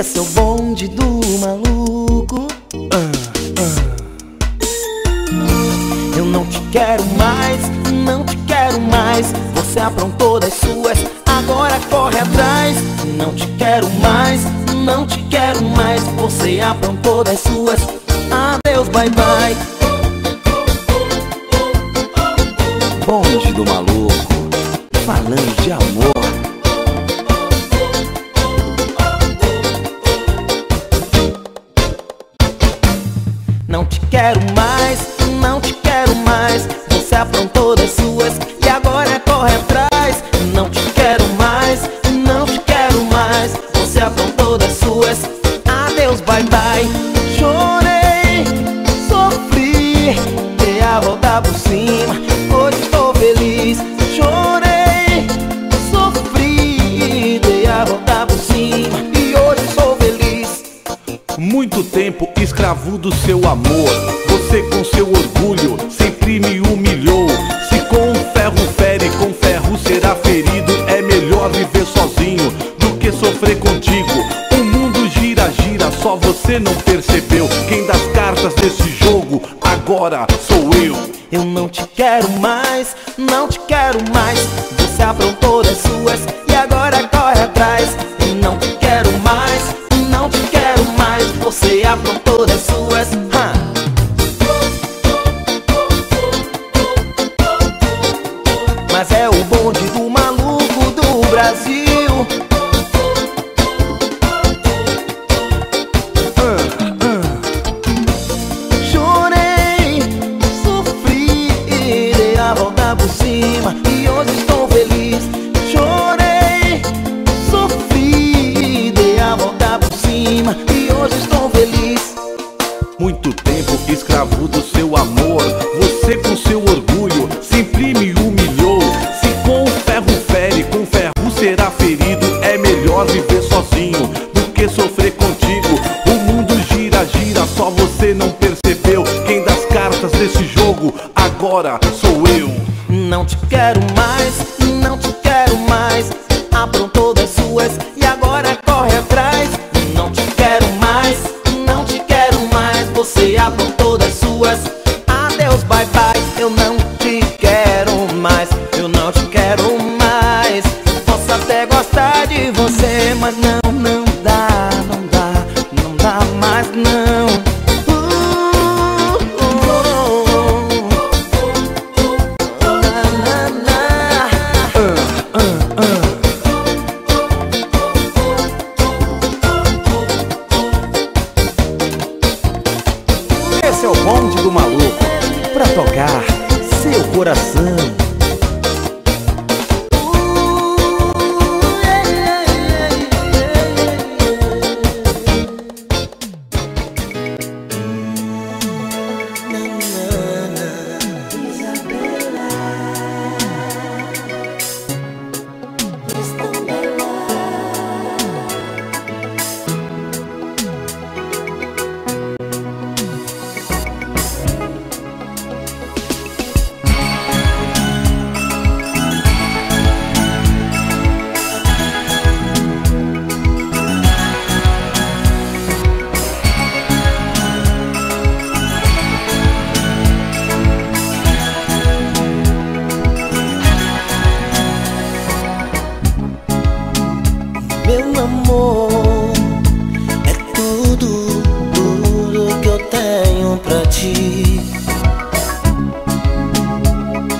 Esse é o bonde do maluco. Eu não te quero mais, não te quero mais. Você aprontou das suas, agora corre atrás. Não te quero mais, não te quero mais. Você aprontou das suas. Adeus, bye bye. Bonde do maluco, falando de amor. Não te quero mais, não te quero mais. Você aprontou das suas e agora corre atrás. Não te quero mais, não te quero mais. Você aprontou das suas. Adeus, bye bye. Chorei, sofri, dei a volta por tempo escravo do seu amor. Você com seu orgulho sempre me humilhou. Se com ferro fere, com ferro será ferido. É melhor viver sozinho do que sofrer contigo. O mundo gira, gira, só você não percebeu. Quem das cartas desse jogo agora sou eu. Eu não te quero mais, não te quero mais. Você aprontou das suas a volta por cima e hoje estou feliz. Chorei, sofri, dei a volta por cima e hoje estou feliz. Muito tempo escravo do seu amor. Você com seu orgulho sempre me humilhou. Se com ferro fere, com ferro será ferido. É melhor viver sozinho do que sofrer contigo. O mundo gira, gira, só você não percebeu. Quem das cartas desse jogo agora sou eu. Não te quero mais, não te quero mais. Aprontou das suas e agora corre atrás. Não te quero mais, não te quero mais. Você aprontou das suas. Adeus, bye bye. Eu não te quero mais, eu não te quero mais. Do maluco pra tocar seu coração. Amor, é tudo, tudo que eu tenho pra ti.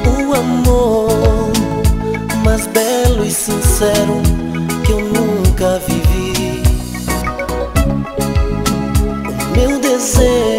O amor mais belo e sincero que eu nunca vivi. O meu desejo